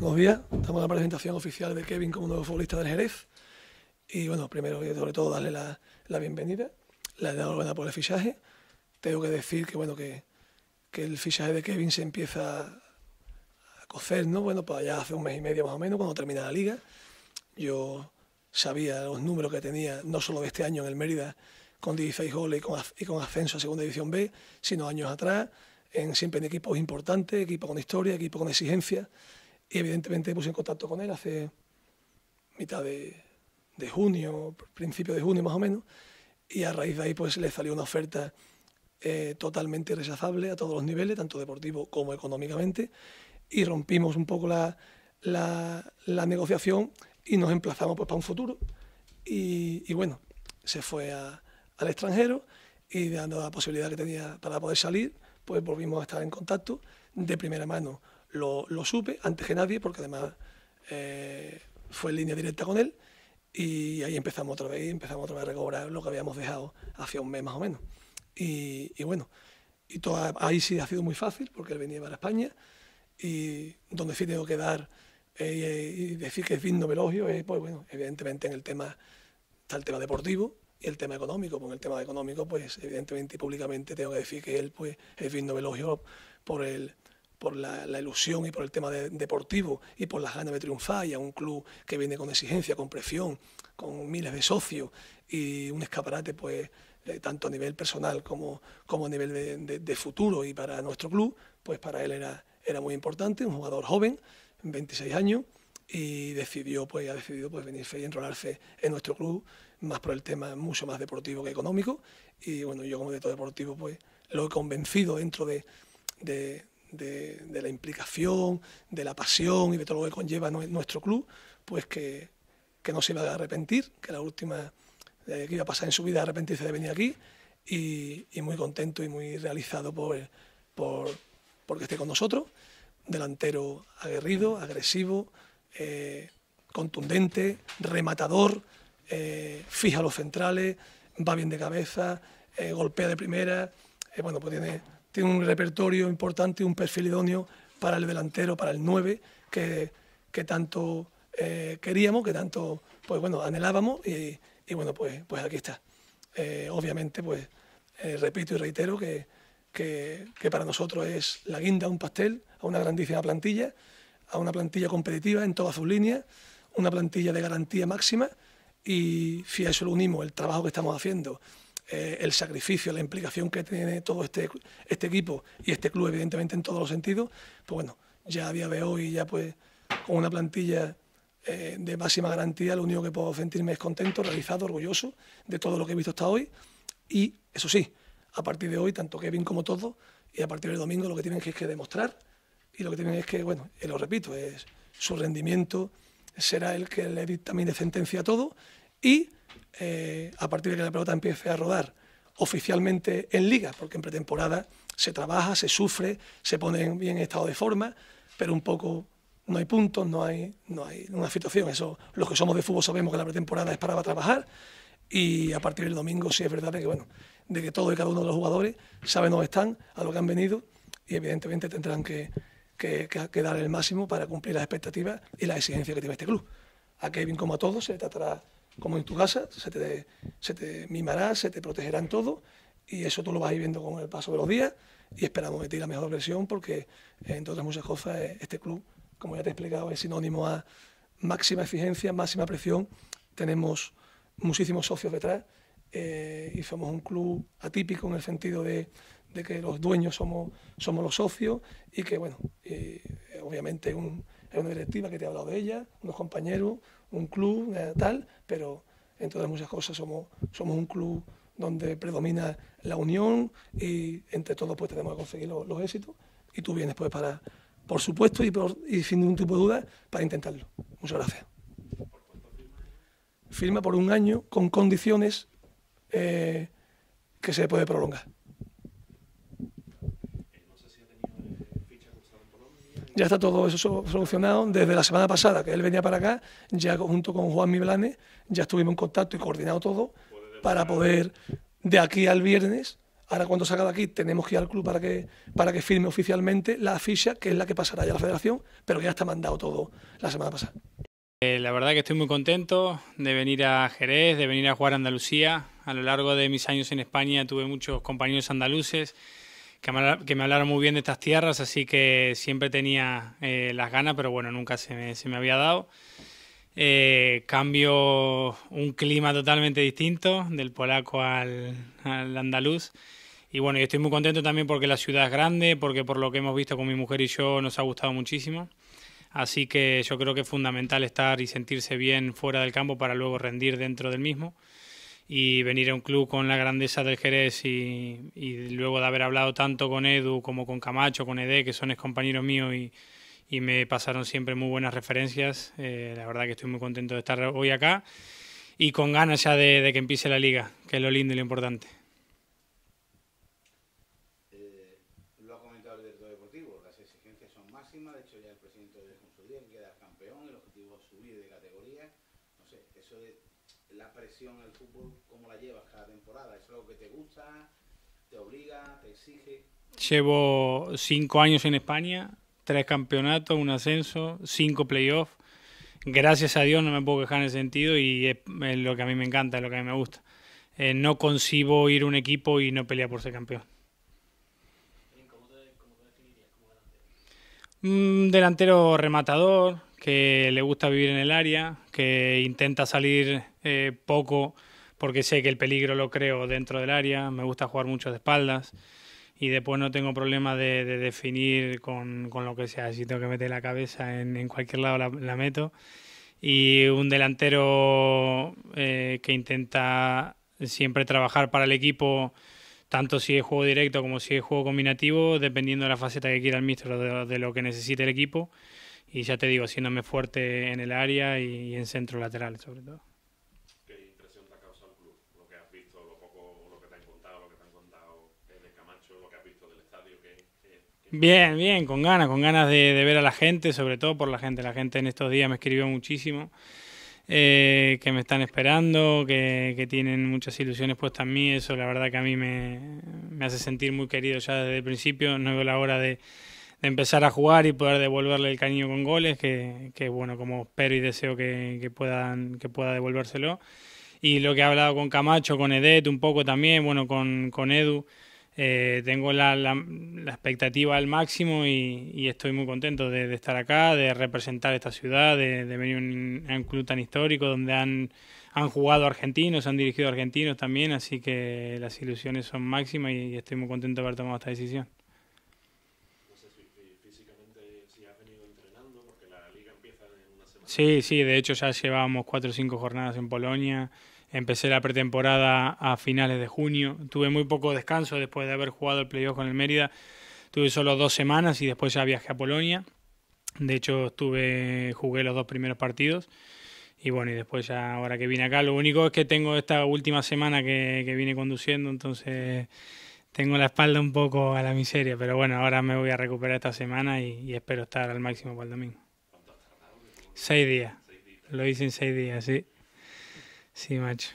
Buenos días, estamos en la presentación oficial de Kevin como nuevo futbolista del Jerez. Y bueno, primero y sobre todo darle la, la bienvenida, la enhorabuena por el fichaje. Tengo que decir que bueno que, que, el fichaje de Kevin se empieza a cocer, ¿no? Bueno, pues ya hace un mes y medio más o menos, cuando termina la liga. Yo sabía los números que tenía, no solo de este año en el Mérida, con 16 goles y con, y con ascenso a Segunda División B, sino años atrás, en, siempre en equipos importantes, equipos con historia, equipos con exigencia. Y evidentemente puse en contacto con él hace mitad de, junio, principio de junio más o menos, y a raíz de ahí pues le salió una oferta eh, totalmente irrechazable a todos los niveles, tanto deportivo como económicamente, y rompimos un poco la, la, negociación y nos emplazamos pues para un futuro. Y, bueno, se fue al extranjero y dando la posibilidad que tenía para poder salir, pues volvimos a estar en contacto. De primera mano lo, supe, antes que nadie, porque además eh, fue en línea directa con él. Y ahí empezamos otra vez, empezamos otra vez a recobrar lo que habíamos dejado hace un mes más o menos. Y, bueno, y todo, ahí sí ha sido muy fácil, porque él venía para España, y donde sí tengo que dar eh, y decir que es digno de elogio, es, pues bueno, evidentemente en el tema, está el tema deportivo, y el tema económico, con el tema económico, pues evidentemente y públicamente tengo que decir que él pues, es digno de elogio por, el, por la, ilusión y por el tema de, deportivo y por las ganas de triunfar y a un club que viene con exigencia, con presión, con miles de socios y un escaparate pues eh, tanto a nivel personal como, como a nivel de, futuro y para nuestro club, pues para él era, era muy importante, un jugador joven, 26 años, y decidió, pues, ha decidido pues, venirse y enrolarse en nuestro club, más por el tema mucho más deportivo que económico. Y bueno, yo como director deportivo, pues lo he convencido dentro de, de, de, la implicación, de la pasión y de todo lo que conlleva nuestro club, pues que, que no se iba a arrepentir, que la última eh, que iba a pasar en su vida arrepentirse de venir aquí. Y, muy contento y muy realizado por, por porque esté con nosotros. Delantero aguerrido, agresivo, eh, contundente, rematador, eh, fija los centrales, va bien de cabeza, golpea de primera, bueno, pues tiene, tiene, un repertorio importante, un perfil idóneo para el delantero, para el 9, que, que tanto eh, queríamos, que tanto pues bueno, anhelábamos y, y bueno, pues, pues aquí está. Eh, obviamente, pues repito y reitero que, que, que para nosotros es la guinda un pastel a una grandísima plantilla, a una plantilla competitiva en todas sus líneas, una plantilla de garantía máxima y si a eso le unimos el trabajo que estamos haciendo, eh, el sacrificio, la implicación que tiene todo este, este equipo y este club, evidentemente en todos los sentidos, pues bueno, ya a día de hoy, ya pues con una plantilla eh, de máxima garantía, lo único que puedo sentirme es contento, realizado, orgulloso de todo lo que he visto hasta hoy. Y eso sí, a partir de hoy, tanto Kevin como todos, y a partir del domingo lo que tienen que, es que demostrar. Y lo que tienen es que, bueno, lo repito, es su rendimiento será el que le dictamine sentencia a todo y eh, a partir de que la pelota empiece a rodar oficialmente en liga, porque en pretemporada se trabaja, se sufre, se pone en bien estado de forma, pero un poco no hay puntos, no hay, no hay una situación. Eso, los que somos de fútbol sabemos que la pretemporada es para trabajar y a partir del domingo sí es verdad de que, bueno, de que todos y cada uno de los jugadores saben dónde están, a lo que han venido y evidentemente tendrán que, que, que, dar el máximo para cumplir las expectativas y las exigencias que tiene este club. A Kevin, como a todos, se tratará como en tu casa, se te, mimará, se te protegerá en todo y eso tú lo vas a ir viendo con el paso de los días y esperamos que te la mejor versión porque, entre otras muchas cosas, este club, como ya te he explicado, es sinónimo a máxima exigencia, máxima presión. Tenemos muchísimos socios detrás eh, y somos un club atípico en el sentido de que los dueños somos, somos los socios y que, bueno, obviamente un, es una directiva que te ha hablado de ella, unos compañeros, un club, eh, tal, pero en todas muchas cosas somos, somos un club donde predomina la unión y entre todos pues tenemos que conseguir los, éxitos y tú vienes pues para, por supuesto y sin ningún tipo de duda, para intentarlo. Muchas gracias. Firma por un año con condiciones eh, que se puede prolongar. Ya está todo eso solucionado. Desde la semana pasada que él venía para acá, ya junto con Juan Miblane, ya estuvimos en contacto y coordinado todo para poder, de aquí al viernes, Ahora cuando salga de aquí tenemos que ir al club para que, para que firme oficialmente la ficha, que es la que pasará ya a la federación, pero ya está mandado todo la semana pasada. Eh, la verdad que estoy muy contento de venir a Jerez, de venir a jugar a Andalucía. A lo largo de mis años en España tuve muchos compañeros andaluces que me, que hablaron muy bien de estas tierras, así que siempre tenía eh, las ganas, pero bueno, nunca se me, se me había dado. Eh, cambio un clima totalmente distinto del polaco al, al andaluz. Y bueno, yo estoy muy contento también porque la ciudad es grande, porque por lo que hemos visto con mi mujer y yo nos ha gustado muchísimo. Así que yo creo que es fundamental estar y sentirse bien fuera del campo para luego rendir dentro del mismo. Y venir a un club con la grandeza del Jerez y, y luego de haber hablado tanto con Edu como con Camacho, con Ede, que son compañeros míos y, y, me pasaron siempre muy buenas referencias. Eh, la verdad que estoy muy contento de estar hoy acá y con ganas ya de, de que empiece la liga, que es lo lindo y lo importante. La presión el fútbol, ¿cómo la llevas cada temporada? ¿Es algo que te gusta, te obliga, te exige? Llevo cinco años en España, tres campeonatos, un ascenso, cinco playoffs. Gracias a Dios no me puedo quejar en ese sentido y es, es lo que a mí me encanta, es lo que a mí me gusta. Eh, no concibo ir a un equipo y no pelear por ser campeón. ¿Cómo te, cómo te definirías como delantero? Un delantero rematador, que le gusta vivir en el área, que intenta salir eh, poco porque sé que el peligro lo creo dentro del área, me gusta jugar mucho de espaldas y después no tengo problema de, de definir con, con, lo que sea, si tengo que meter la cabeza en, cualquier lado la, meto. Y un delantero eh, que intenta siempre trabajar para el equipo, tanto si es juego directo como si es juego combinativo, dependiendo de la faceta que quiera el míster de, de lo que necesite el equipo y ya te digo, haciéndome fuerte en el área y, y en centro lateral sobre todo. ¿Qué impresión te ha causado el club? Lo que has visto, lo poco, lo que te han contado, lo que te han contado de Camacho, lo que has visto del estadio. ¿qué, qué, qué... Bien, bien, con ganas, con ganas de, ver a la gente, sobre todo por la gente. La gente en estos días me escribió muchísimo. Eh, que me están esperando, que, tienen muchas ilusiones puestas en mí, eso la verdad que a mí me, hace sentir muy querido ya desde el principio, no veo la hora de, empezar a jugar y poder devolverle el cariño con goles, que, que bueno, como espero y deseo que, que, puedan, que pueda devolvérselo. Y lo que he hablado con Camacho, con Edet un poco también, bueno, con, con Edu, eh, tengo la, la, la, expectativa al máximo y, y estoy muy contento de, de, estar acá, de representar esta ciudad, de, de venir a un, un, club tan histórico donde han, han jugado argentinos, han dirigido argentinos también, así que las ilusiones son máximas y, y estoy muy contento de haber tomado esta decisión. Sí, sí, de hecho ya llevábamos cuatro o cinco jornadas en Polonia. Empecé la pretemporada a finales de junio. Tuve muy poco descanso después de haber jugado el playoff con el Mérida. Tuve solo dos semanas y después ya viajé a Polonia. De hecho, estuve, jugué los dos primeros partidos. Y bueno, y después ya ahora que vine acá, lo único es que tengo esta última semana que, que vine conduciendo, entonces tengo la espalda un poco a la miseria. Pero bueno, ahora me voy a recuperar esta semana y, y espero estar al máximo para el domingo. Seis días. Lo hice en seis días, sí. Sí, macho.